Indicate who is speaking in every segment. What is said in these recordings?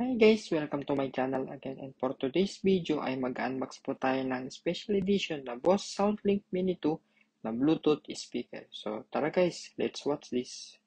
Speaker 1: Hi guys! Welcome to my channel again and for today's video ay mag-unbox po tayo ng special edition na Boss SoundLink Mini 2 na Bluetooth speaker. So tara guys, let's watch this!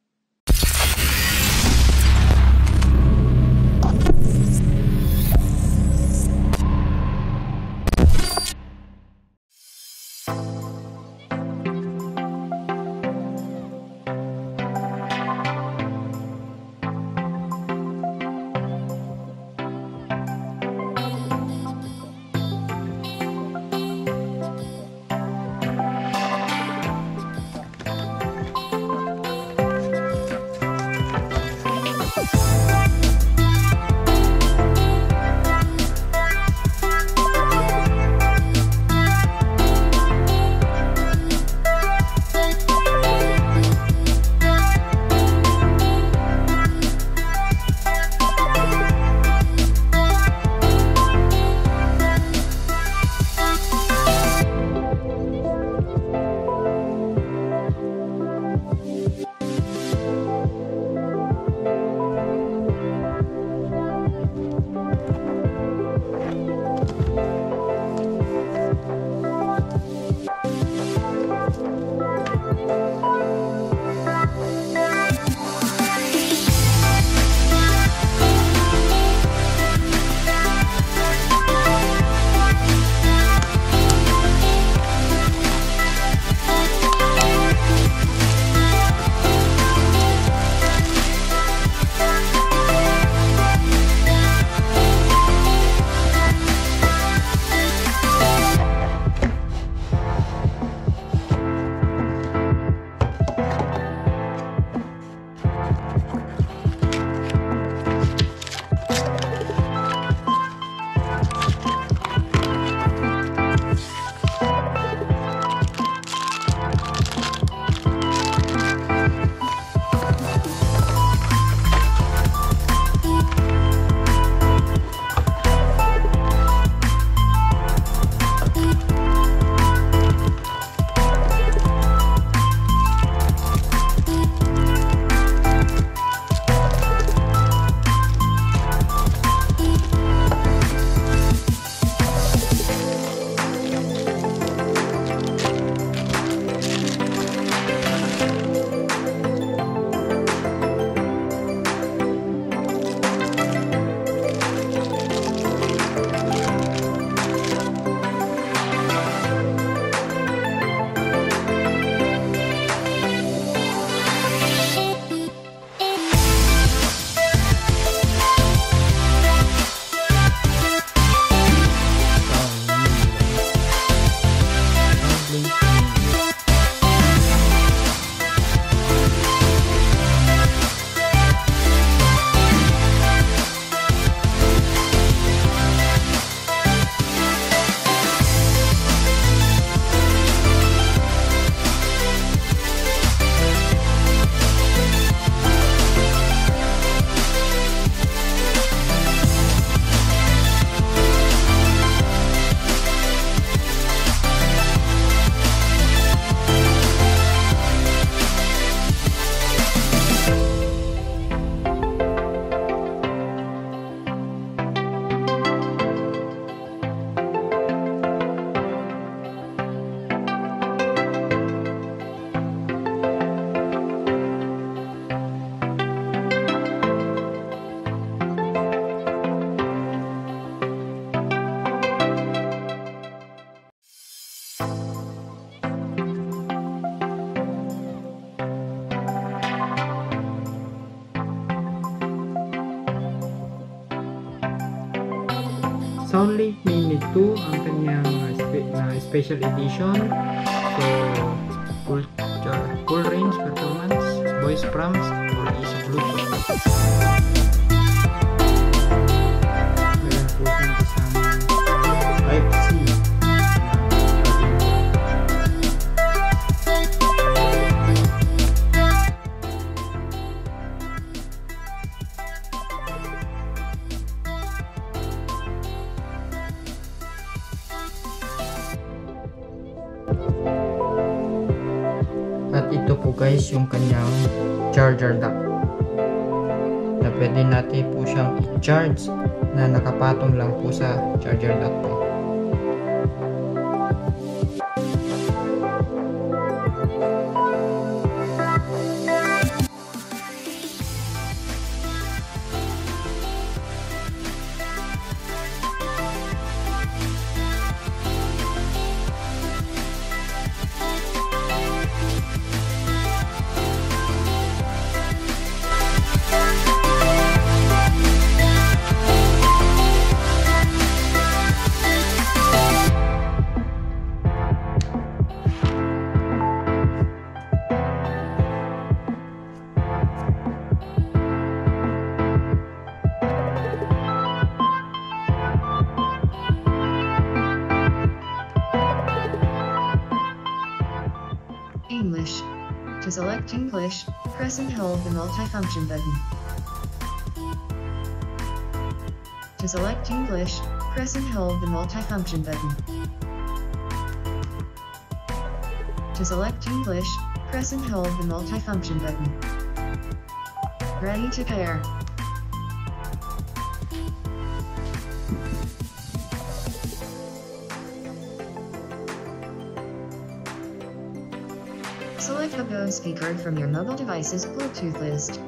Speaker 1: Soundlink Mini 2 ang kanyang na special edition. So, full, uh, full range performance, voice prompts, or easy Bluetooth. Guys yung kanyang charger dock na pwede natin po siyang i-charge na nakapatong lang po sa charger dock po.
Speaker 2: Select English, press and hold the multifunction button. To select English, press and hold the multifunction button. To select English, press and hold the multifunction button. Ready to pair. Select the Go speaker from your mobile device's Bluetooth list.